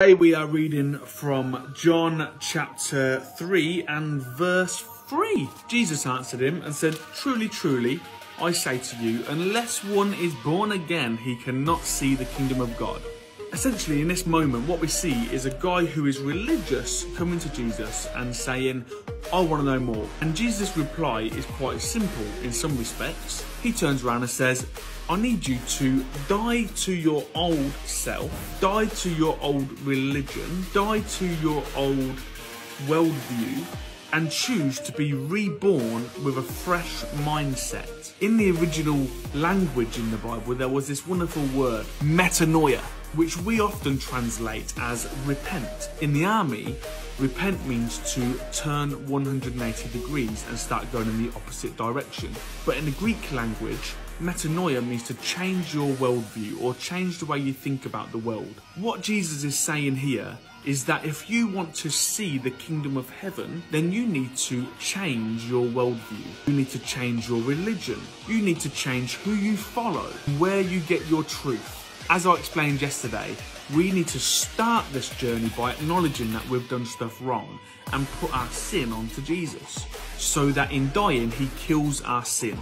Today we are reading from John chapter 3 and verse 3. Jesus answered him and said, Truly, truly, I say to you, unless one is born again, he cannot see the kingdom of God. Essentially, in this moment, what we see is a guy who is religious coming to Jesus and saying, I want to know more. And Jesus' reply is quite simple in some respects. He turns around and says, I need you to die to your old self, die to your old religion, die to your old worldview, and choose to be reborn with a fresh mindset. In the original language in the Bible, there was this wonderful word, metanoia, which we often translate as repent. In the army, repent means to turn 180 degrees and start going in the opposite direction. But in the Greek language, metanoia means to change your worldview or change the way you think about the world. What Jesus is saying here is that if you want to see the kingdom of heaven, then you need to change your worldview. You need to change your religion. You need to change who you follow, where you get your truth. As I explained yesterday, we need to start this journey by acknowledging that we've done stuff wrong and put our sin onto Jesus so that in dying he kills our sin.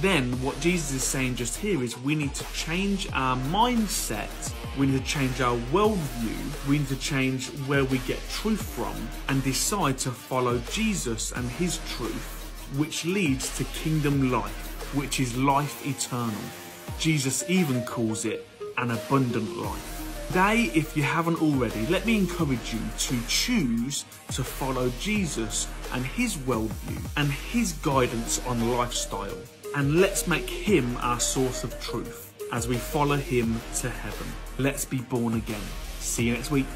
Then what Jesus is saying just here is we need to change our mindset, we need to change our worldview, we need to change where we get truth from and decide to follow Jesus and his truth, which leads to kingdom life, which is life eternal. Jesus even calls it an abundant life. Today, if you haven't already, let me encourage you to choose to follow Jesus and his worldview and his guidance on lifestyle. And let's make him our source of truth as we follow him to heaven. Let's be born again. See you next week.